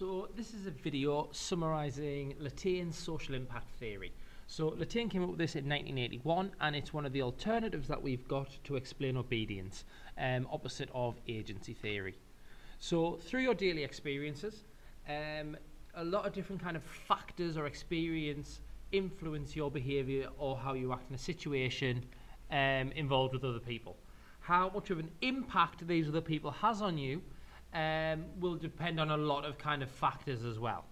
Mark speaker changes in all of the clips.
Speaker 1: So this is a video summarising Latane's social impact theory. So Lataine came up with this in 1981 and it's one of the alternatives that we've got to explain obedience, um, opposite of agency theory. So through your daily experiences, um, a lot of different kind of factors or experience influence your behaviour or how you act in a situation um, involved with other people. How much of an impact these other people has on you um, will depend on a lot of kind of factors as well.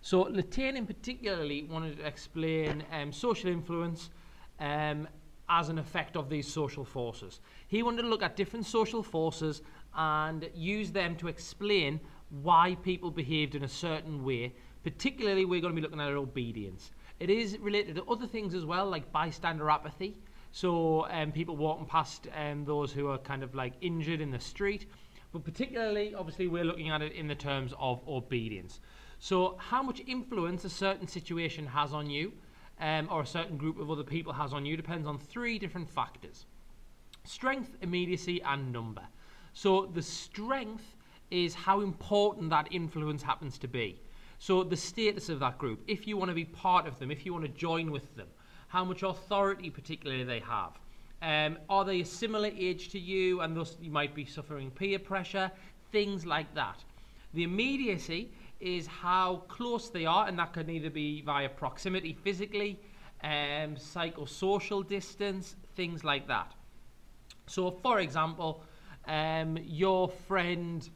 Speaker 1: So Latane in particularly wanted to explain um, social influence um, as an effect of these social forces. He wanted to look at different social forces and use them to explain why people behaved in a certain way. Particularly, we're going to be looking at obedience. It is related to other things as well, like bystander apathy. So um, people walking past um, those who are kind of like injured in the street but particularly, obviously, we're looking at it in the terms of obedience. So, how much influence a certain situation has on you, um, or a certain group of other people has on you, depends on three different factors strength, immediacy, and number. So, the strength is how important that influence happens to be. So, the status of that group, if you want to be part of them, if you want to join with them, how much authority, particularly, they have. Um, are they a similar age to you and thus you might be suffering peer pressure? Things like that. The immediacy is how close they are, and that can either be via proximity physically, um, psychosocial distance, things like that. So, for example, um, your friend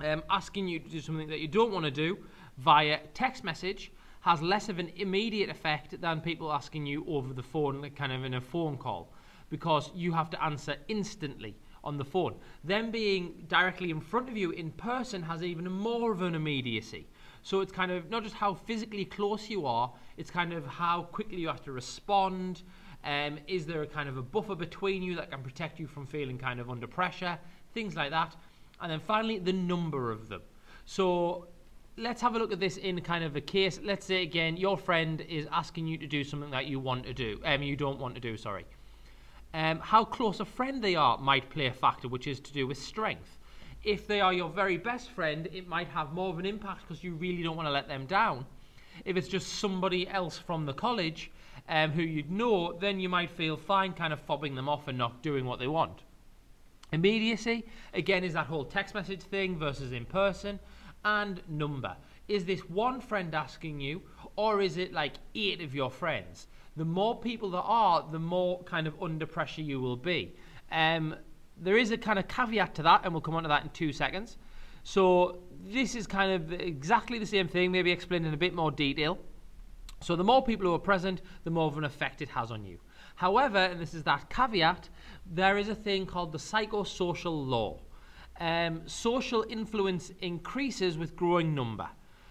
Speaker 1: um, asking you to do something that you don't want to do via text message has less of an immediate effect than people asking you over the phone, kind of in a phone call because you have to answer instantly on the phone. Them being directly in front of you in person has even more of an immediacy. So it's kind of not just how physically close you are, it's kind of how quickly you have to respond. Um, is there a kind of a buffer between you that can protect you from feeling kind of under pressure? Things like that. And then finally, the number of them. So let's have a look at this in kind of a case. Let's say again, your friend is asking you to do something that you want to do, um, you don't want to do, sorry. Um, how close a friend they are might play a factor, which is to do with strength. If they are your very best friend, it might have more of an impact because you really don't want to let them down. If it's just somebody else from the college um, who you'd know, then you might feel fine kind of fobbing them off and not doing what they want. Immediacy, again, is that whole text message thing versus in person. And number. Is this one friend asking you, or is it like eight of your friends? The more people there are, the more kind of under pressure you will be. Um, there is a kind of caveat to that, and we'll come on to that in two seconds. So this is kind of exactly the same thing, maybe explained in a bit more detail. So the more people who are present, the more of an effect it has on you. However, and this is that caveat, there is a thing called the psychosocial law. Um, social influence increases with growing number.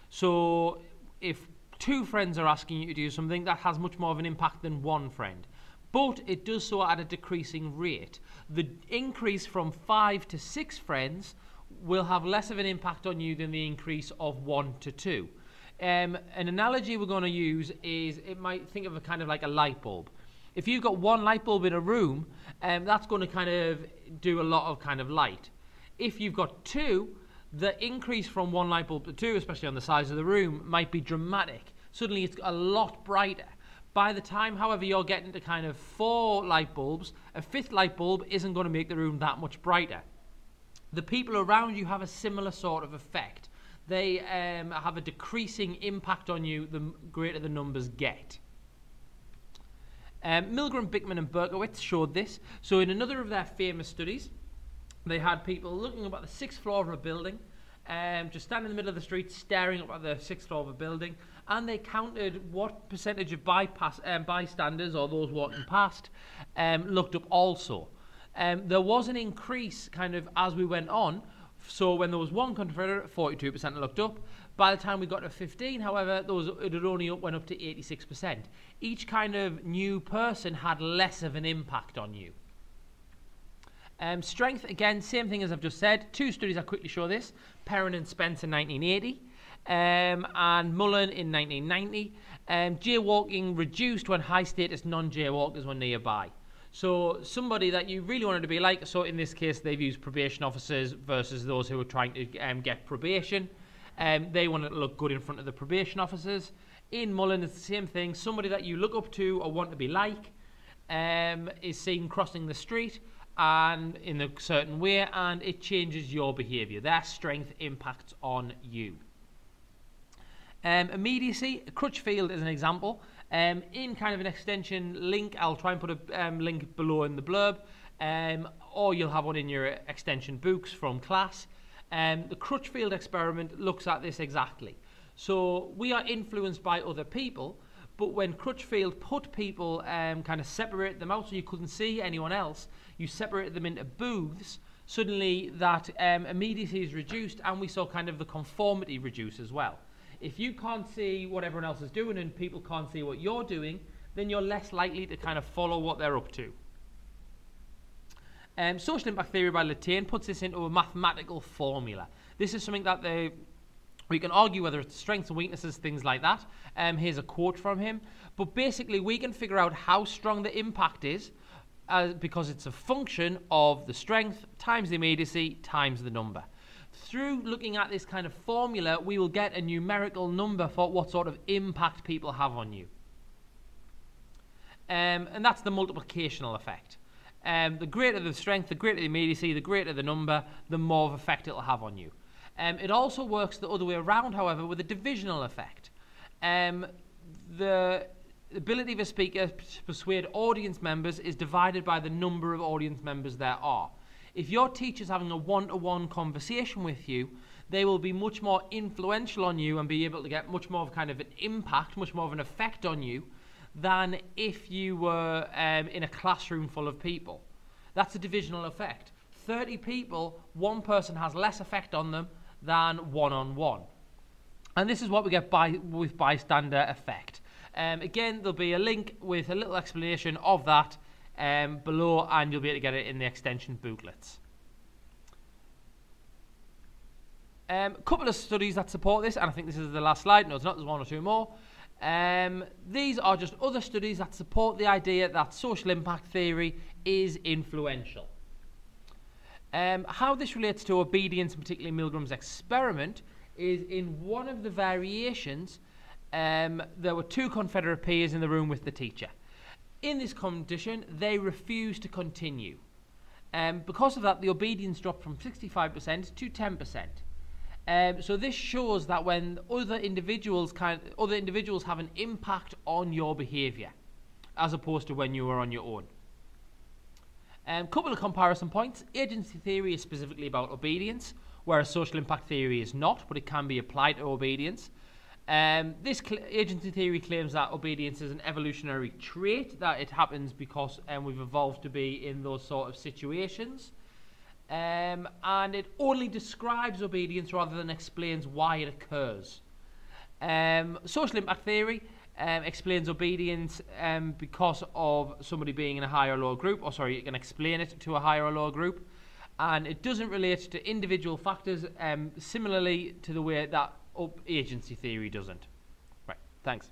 Speaker 1: So if two friends are asking you to do something, that has much more of an impact than one friend. But it does so at a decreasing rate. The increase from five to six friends will have less of an impact on you than the increase of one to two. Um, an analogy we're going to use is it might think of a kind of like a light bulb. If you've got one light bulb in a room, um, that's going to kind of do a lot of kind of light. If you've got two, the increase from one light bulb to two, especially on the size of the room, might be dramatic. Suddenly it's a lot brighter. By the time, however, you're getting to kind of four light bulbs, a fifth light bulb isn't going to make the room that much brighter. The people around you have a similar sort of effect. They um, have a decreasing impact on you the greater the numbers get. Um, Milgram, Bickman, and Berkowitz showed this. So, in another of their famous studies, they had people looking at the sixth floor of a building, um, just standing in the middle of the street, staring up at the sixth floor of a building, and they counted what percentage of bypass, um, bystanders or those walking past um, looked up also. Um, there was an increase kind of as we went on. So when there was one Confederate, 42% looked up. By the time we got to 15, however, those it had only went up to 86%. Each kind of new person had less of an impact on you. Um, strength, again, same thing as I've just said. Two studies I quickly show this. Perrin and Spence in 1980 um, and Mullen in 1990. Um, jaywalking reduced when high status non jaywalkers were nearby. So somebody that you really wanted to be like, so in this case they've used probation officers versus those who are trying to um, get probation. Um, they want to look good in front of the probation officers. In Mullen, it's the same thing. Somebody that you look up to or want to be like um, is seen crossing the street and in a certain way, and it changes your behaviour. Their strength impacts on you. Um, immediacy, Crutchfield is an example. Um, in kind of an extension link, I'll try and put a um, link below in the blurb, um, or you'll have one in your extension books from class. Um, the Crutchfield experiment looks at this exactly. So we are influenced by other people, but when Crutchfield put people, um, kind of separate them out so you couldn't see anyone else, you separate them into booths, suddenly that um, immediacy is reduced and we saw kind of the conformity reduce as well. If you can't see what everyone else is doing and people can't see what you're doing, then you're less likely to kind of follow what they're up to. Um, social impact theory by Latane puts this into a mathematical formula. This is something that they we can argue whether it's strengths and weaknesses, things like that. Um, here's a quote from him. But basically, we can figure out how strong the impact is uh, because it's a function of the strength times the immediacy times the number through looking at this kind of formula, we will get a numerical number for what sort of impact people have on you. Um, and that's the multiplicational effect. Um, the greater the strength, the greater the immediacy, the greater the number, the more of effect it'll have on you. Um, it also works the other way around, however, with a divisional effect. Um, the ability of a speaker to persuade audience members is divided by the number of audience members there are. If your teacher's having a one to one conversation with you, they will be much more influential on you and be able to get much more of kind of an impact, much more of an effect on you than if you were um, in a classroom full of people. That's a divisional effect. 30 people, one person has less effect on them than one on one. And this is what we get by, with bystander effect. Um, again, there'll be a link with a little explanation of that um, below and you'll be able to get it in the extension booklets. A um, couple of studies that support this, and I think this is the last slide. No, it's not. There's one or two more. Um, these are just other studies that support the idea that social impact theory is influential. Um, how this relates to obedience, particularly Milgram's experiment, is in one of the variations, um, there were two Confederate peers in the room with the teacher. In this condition, they refused to continue. Um, because of that, the obedience dropped from 65% to 10%. Um, so this shows that when other individuals kind other individuals have an impact on your behaviour, as opposed to when you are on your own. A um, couple of comparison points. Agency theory is specifically about obedience, whereas social impact theory is not, but it can be applied to obedience. Um, this agency theory claims that obedience is an evolutionary trait, that it happens because um, we've evolved to be in those sort of situations. Um, and it only describes obedience rather than explains why it occurs. Um, social impact theory um, explains obedience um, because of somebody being in a higher or lower group, or sorry, you can explain it to a higher or lower group. And it doesn't relate to individual factors, similarly to the way that agency theory doesn't. Right, thanks.